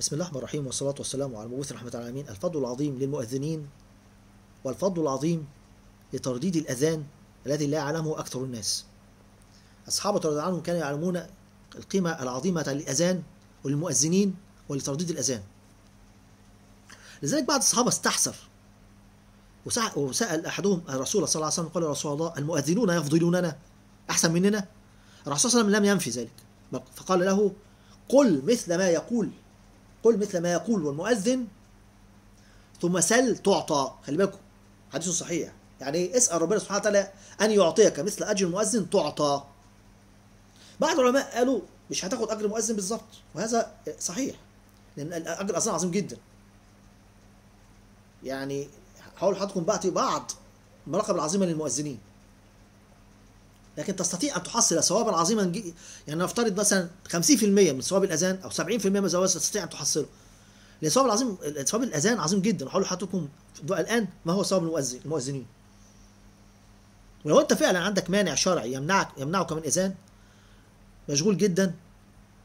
بسم الله الرحمن الرحيم والصلاة والسلام على المبعوث رحمة العالمين. الفضل العظيم للمؤذنين والفضل العظيم لترديد الأذان الذي لا يعلمه أكثر الناس. الصحابة رضي الله عنهم كانوا يعلمون القيمة العظيمة للأذان وللمؤذنين ولترديد الأذان. لذلك بعض الصحابة استحسر. وسأل أحدهم الرسول صلى الله عليه وسلم قال يا رسول الله المؤذنون يفضلوننا أحسن مننا؟ الرسول صلى الله عليه وسلم لم ينفي ذلك. فقال له قل مثل ما يقول قل مثل ما يقول والمؤذن ثم سل تعطى. خلي بالكم حديث صحيح. يعني؟ اسأل ربنا سبحانه وتعالى أن يعطيك مثل أجر المؤذن تعطى. بعض العلماء قالوا مش هتاخد أجر المؤذن بالظبط وهذا صحيح لأن الاجر أصلا عظيم جدا. يعني هقول لحضراتكم بعض المراقب العظيمة للمؤذنين. لكن تستطيع أن تحصل ثوابا عظيما يعني نفترض مثلا 50% من ثواب الأذان أو 70% من ثواب تستطيع أن تحصله. لأن الثواب العظيم ثواب الأذان عظيم جدا. هقول لحضراتكم الآن ما هو ثواب المؤذن المؤذنين؟ ولو أنت فعلا عندك مانع شرعي يمنعك يمنعك من اذان مشغول جدا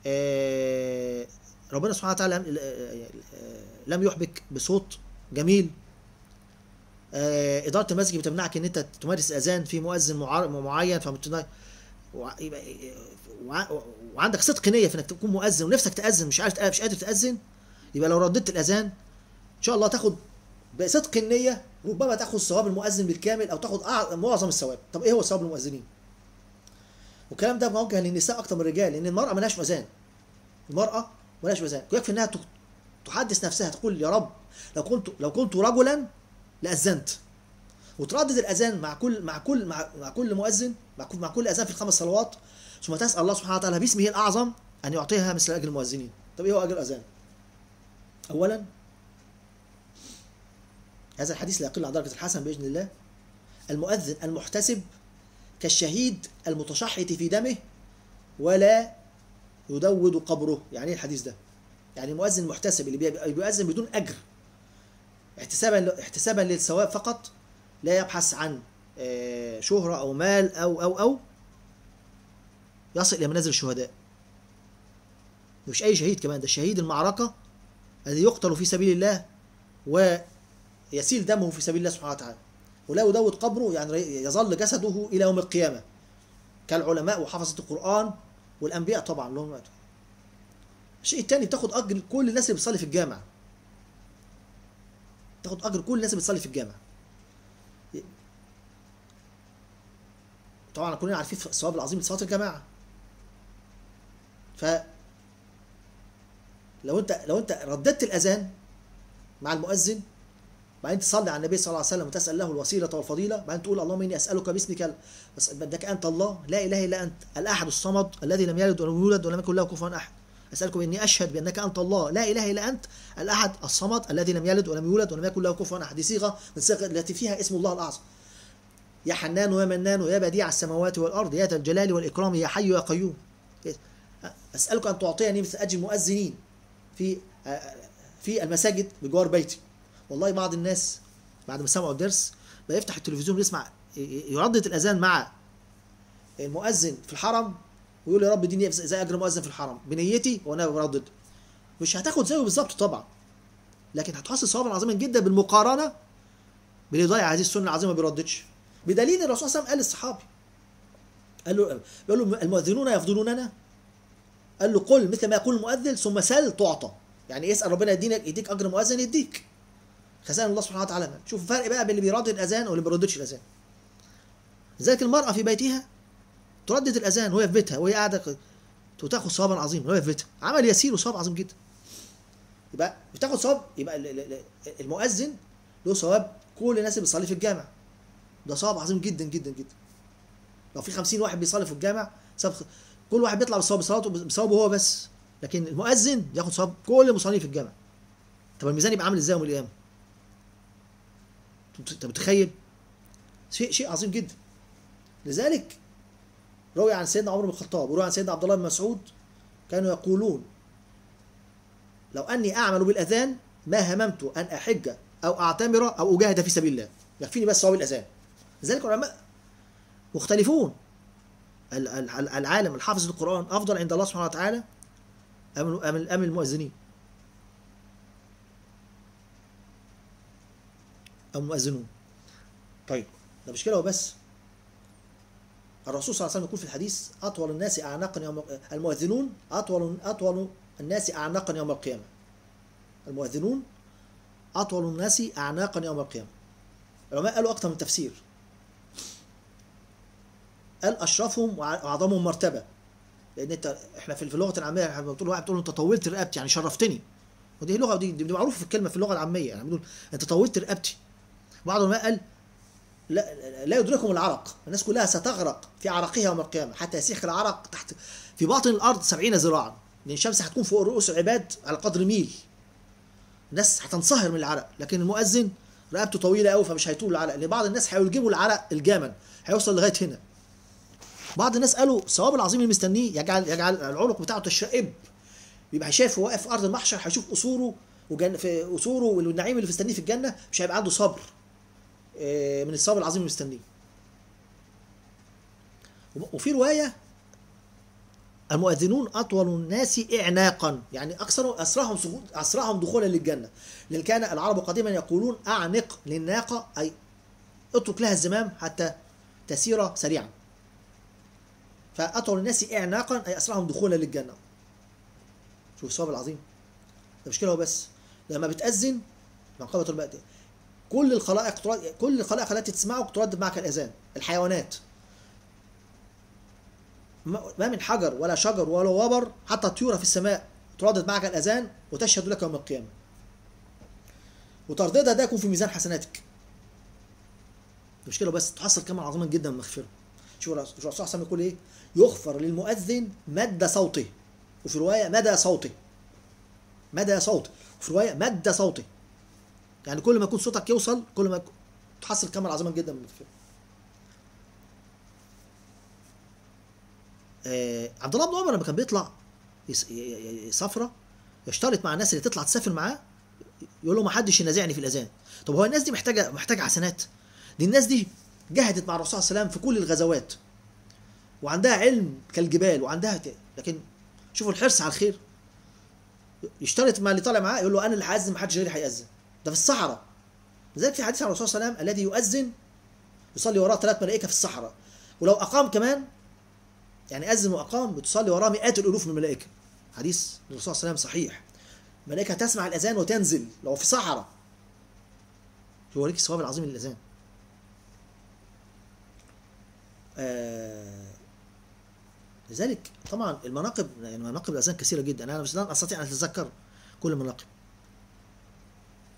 آه، ربنا سبحانه وتعالى لم- آه، لم يحبك بصوت جميل. آه، إدارة المسجد بتمنعك إن أنت تمارس الأذان في مؤذن معين وع- وعندك صدق نية في إنك تكون مؤذن ونفسك تأذن مش عارف مش قادر تأذن يبقى لو رددت الأذان إن شاء الله تاخد بصدق النية ربما تاخد ثواب المؤذن بالكامل أو تاخد معظم الثواب. طب إيه هو ثواب المؤذنين؟ والكلام ده موجه للنساء أكتر من الرجال لأن المرأة ملهاش أذان. المرأة ملهاش أذان. ويكفي إنها تك- تحدث نفسها تقول يا رب لو كنت لو كنت رجلا لأذنت. وتردد الأذان مع كل مع كل مع, مع كل مؤذن مع كل مع كل أذان في الخمس صلوات ثم تسأل الله سبحانه وتعالى باسمه الأعظم أن يعطيها مثل أجر المؤذنين. طب إيه هو أجر الأذان؟ اولا هذا الحديث لا يقل عن درجة الحسن بإذن الله. المؤذن المحتسب كالشهيد المتشحط في دمه ولا يدود قبره. يعني إيه الحديث ده؟ يعني المؤذن المحتسب اللي بي- بيؤذن بدون أجر. احتسابا احتسابا للثواب فقط لا يبحث عن آه، شهرة أو مال أو أو أو يصل إلى منازل الشهداء. مش أي شهيد كمان ده شهيد المعركة الذي يقتل في سبيل الله ويسيل دمه في سبيل الله سبحانه وتعالى. ولا يدود قبره يعني يظل جسده إلى يوم القيامة. كالعلماء وحفظة القرآن والأنبياء طبعا لهم الشيء الثاني بتاخد أجر كل الناس اللي بتصلي في الجامع. تاخد أجر كل الناس اللي بتصلي في الجامع. طبعا كلنا عارفين الثواب العظيم لصلاة الجماعة. ف لو انت لو أنت رددت الأذان مع المؤذن بعدين تصلي على النبي صلى الله عليه وسلم وتسأل له الوسيلة والفضيلة بعدين تقول اللهم إني أسألك باسمك بس انك أنت الله لا إله إلا أنت الأحد الصمد الذي لم يلد ولم يولد ولم يكن له كفوا أحد. أسألكم إني أشهد بأنك أنت الله. لا إله إلا أنت الأحد الصمد الذي لم يلد ولم يولد ولم يكن له كفوا أحد. دي صيغة من الصيغ التي فيها اسم الله الأعظم. يا حنان ويا منان يا بديع السماوات والأرض. يا ذا الجلال والإكرام. يا حي يا قيوم. أسألك أن تعطيني مثل أجر المؤذنين في في المساجد بجوار بيتي. والله بعض الناس بعد ما سمعوا الدرس بيفتح التلفزيون يسمع يردد الأذان مع المؤذن في الحرم ويقول يا رب اديني زي أجر مؤذن في الحرم؟ بنيتي وأنا بردد. مش هتاخد زيه بالظبط طبعا لكن هتحصل ثوابا عظيما جدا بالمقارنة باللي ضيع هذه السنة العظيمة ما بيرددش. بدليل الرسول صلى الله عليه وسلم قال للصحابي قال له قال له المؤذنون يفضلوننا؟ قال له قل مثل ما يقول المؤذن ثم سل تعطى. يعني اسأل ربنا يدينك يديك أجر مؤذن يديك. خزائن الله سبحانه وتعالى. شوف الفرق بقى بين اللي بيردد الأذان واللي ما بيرددش الأذان. لذلك المرأة في بيتها تردد الأذان وهي في بيتها وهي قاعدة وتاخد ثوابا عظيما وهي في بيتها. عمل يسير وثواب عظيم جدا. يبقى بتاخد ثواب يبقى ال- ال- ال- المؤذن له ثواب كل الناس اللي بتصلي في الجامع. ده ثواب عظيم جدا جدا جدا. لو في 50 واحد بيصلي في الجامع كل واحد بيطلع بثواب صلاته بثوابه هو بس. لكن المؤذن ياخد ثواب كل المصلين في الجامع. طب الميزان يبقى عامل إزاي يوم القيامة؟ أنت متخيل؟ شيء شيء عظيم جدا. لذلك روي عن سيدنا عمر بن الخطاب وروي عن سيدنا عبد الله بن مسعود كانوا يقولون لو أني أعمل بالأذان ما هممت أن أحج أو أعتمر أو أجاهد في سبيل الله. يكفيني بس صواب الأذان. لذلك العلماء مختلفون. العالم الحافظ للقرآن أفضل عند الله سبحانه وتعالى أم أم المؤذنين؟ أم المؤذنون. طيب ده مش كده وبس. الرسول صلى الله عليه وسلم يقول في الحديث أطول الناس اعناقا يوم المؤذنون أطول أطول الناس اعناقا يوم القيامة. المؤذنون أطول الناس اعناقا يوم القيامة. العلماء قالوا أكثر من تفسير. قال أشرفهم وأعظمهم مرتبة. لأن أنت إحنا في اللغة العامية إحنا بنقول واحد بتقول أنت طولت رقبتي يعني شرفتني. ودي لغة دي, دي معروفة في الكلمة في اللغة العامية. يعني بنقول أنت طولت رقبتي. بعض العلماء قال لا لا يدركهم العرق. الناس كلها ستغرق في عرقها يوم القيامة. حتى يسيخ العرق تحت في باطن الأرض سبعين ذراعا. لأن الشمس هتكون فوق رؤوس العباد على قدر ميل. الناس هتنصهر من العرق. لكن المؤذن رقبته طويلة قوي فمش هيطول العرق. لأن بعض الناس هيجيبوا العرق الجامد. هيوصل لغاية هنا. بعض الناس قالوا الثواب العظيم اللي مستنيه يجعل يجعل العنق بتاعه تشرئب. يبقى شايف واقف في أرض المحشر هيشوف قصوره وجن في قصوره والنعيم اللي مستنيه في الجنة مش هيبقى عنده صبر. من الثواب العظيم اللي مستنيه. وفي رواية المؤذنون أطول الناس اعناقا يعني أكثر أسرعهم أسرعهم دخولا للجنة. لأن كان العرب قديما يقولون أعنق للناقة أي اترك لها الزمام حتى تسير سريعا. فأطول الناس اعناقا أي أسرعهم دخولا للجنة. شوف الثواب العظيم. ده مش كده بس. لما بتأذن منقبه الماء كل الخلائق كل الخلائق التي تسمعك تردد معك الأذان الحيوانات. ما من حجر ولا شجر ولا وبر حتى الطيور في السماء تردد معك الأذان وتشهد لك يوم القيامة. وترددها ده يكون في ميزان حسناتك. مش كده بس تحصل كما عظيما جدا من المغفره شوف الرسول صلى الله عليه يقول إيه؟ يغفر للمؤذن مد صوته. وفي رواية مدى صوته. مدى صوته. وفي رواية مد صوته. يعني كل ما يكون صوتك يوصل كل ما تحصل كما عظيما جدا من المغفره آه عبد الله بن عمر لما كان بيطلع سفرة يشترط مع الناس اللي تطلع تسافر معاه يقول له ما حدش ينازعني في الأذان. طب هو الناس دي محتاجه محتاجة حسنات. دي الناس دي جاهدت مع الرسول صلى الله عليه وسلم في كل الغزوات. وعندها علم كالجبال وعندها ت... لكن شوفوا الحرص على الخير. يشترط مع اللي طالع معاه يقول له أنا اللي هاذن ما حدش غيري هيأذن ده في الصحراء. لذلك في حديث عن الرسول صلى الله عليه وسلم الذي يؤذن يصلي وراه ثلاث ملائكة في الصحراء. ولو أقام كمان يعني أذن وأقام بتصلي وراه مئات الألوف من الملائكة. حديث الرسول صلى الله عليه وسلم صحيح. ملائكه تسمع الأذان وتنزل لو في صحراء. يوريك الثواب العظيم للأذان. آه لذلك طبعا المناقب يعني مناقب الأذان كثيرة جدا. أنا مش أستطيع أن أتذكر كل المناقب.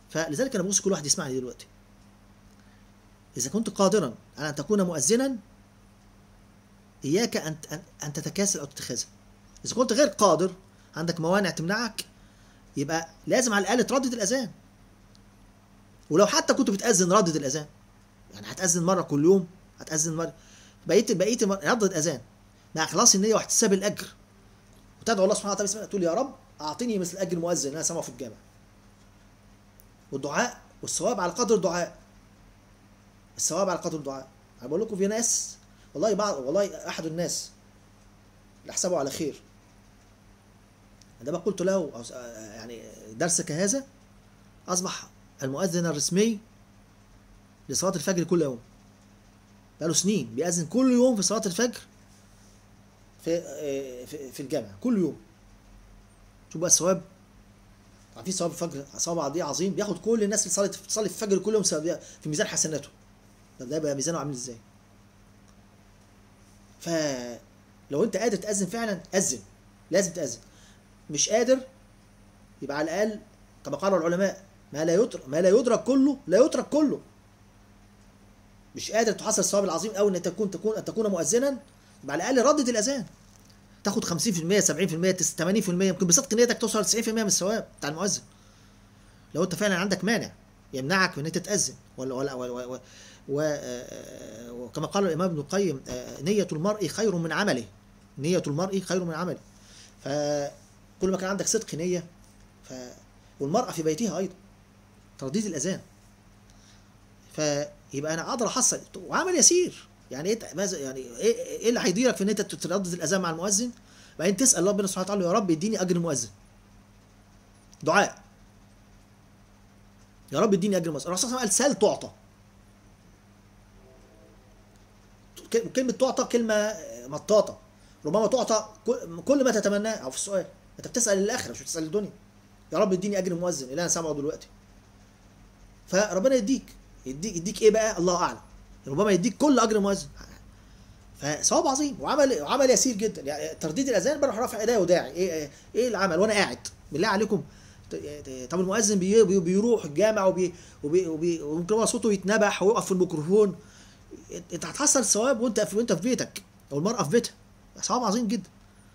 فلذلك أنا بوصي كل واحد يسمعني دلوقتي. إذا كنت قادرا على أن تكون مؤذنا إياك أن ان تتكاسل أو تتخاذل. إذا كنت غير قادر عندك موانع تمنعك يبقى لازم على الأقل تردد الأذان. ولو حتى كنت بتأذن ردد الأذان. يعني هتأذن مرة كل يوم هتأذن مرة. بقيت بقيت ردد اذان مع إخلاص النية واحتساب الأجر. وتدعو الله سبحانه وتعالى تقول يا رب أعطني مثل اجر المؤذن أنا سامعه في الجامع. والدعاء والثواب على قدر الدعاء الثواب على قدر الدعاء أنا بقول لكم في ناس والله بعض والله أحد الناس اللي أحسبه على خير. عندما قلت له يعني درس كهذا أصبح المؤذن الرسمي لصلاة الفجر كل يوم. بقاله سنين بيأذن كل يوم في صلاة الفجر في, في الجامع كل يوم. شوف بقى الثواب في ثواب الفجر ثواب عظيم بياخد كل الناس اللي صلت تصلي الفجر كل يوم في ميزان حسناته. طب ده يبقى ميزانه عامل إزاي؟ فلو أنت قادر تأذن فعلا أذن. لازم تأذن. مش قادر يبقى على الأقل كما قال العلماء ما لا يترك ما لا يدرك كله لا يترك كله. مش قادر تحصل الثواب العظيم قوي إن تكون تكون أن تكون مؤذنا يبقى على الأقل ردد الأذان. تاخد 50% 70% 80% يمكن بصدق نيتك توصل 90% من الثواب بتاع المؤذن. لو أنت فعلا عندك مانع يمنعك من إن أنت تأذن. ولا ولا, ولا, وكما قال الإمام ابن القيم نية المرء خير من عمله. نية المرء خير من عمله. فكل ما كان عندك صدق نية. ف والمرأة في بيتها أيضا ترديد الأذان. فيبقى أنا أقدر أحصل. وعمل يسير. يعني إيه ماذا يعني إيه, إيه اللي هيديرك في إن أنت تردد الأذان مع المؤذن؟ بعدين تسأل الله ربنا سبحانه وتعالى يا رب اديني أجر المؤذن. دعاء. يا رب اديني أجر مؤذن الرسول صلى الله عليه وسلم قال سل تعطى. كلمة تعطى كلمة مطاطة. ربما تعطى كل- كل ما تتمناه. أو في السؤال أنت بتسأل الاخره مش بتسأل الدنيا يا رب اديني أجر مؤذن اللي أنا سامعه دلوقتي. فربنا يديك يديك يديك إيه بقى؟ الله أعلم. ربما يديك كل أجر مؤذن فثواب عظيم وعمل وعمل يسير جدا. يعني ترديد الأذان بروح رافع ايديا وداعي. إيه إيه العمل؟ وأنا قاعد. بالله عليكم. طب المؤذن بي بي بيروح الجامع وبي وبي وبي وممكن صوته يتنبح ويقف في الميكروفون. إنت هتحصل ثواب وأنت في وأنت في بيتك أو المرأة في بيتها. ثواب عظيم جدا.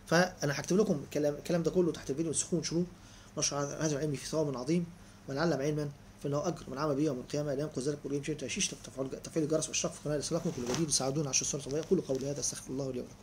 فأنا هكتب لكم الكلام الكلام ده كله تحت فيديو السخون شروط نشر هذا العلم في ثواب عظيم. من علم علما فانه أجر من عمل به يوم القيامة لا ينقذ ذلك كل يوم شيء. تشيش تفعيل الجرس والاشتراك في قناه الاسلام كل جديد. تساعدون على الشرط الطبيعي قولوا قولي هذا استغفر الله لي ولكم.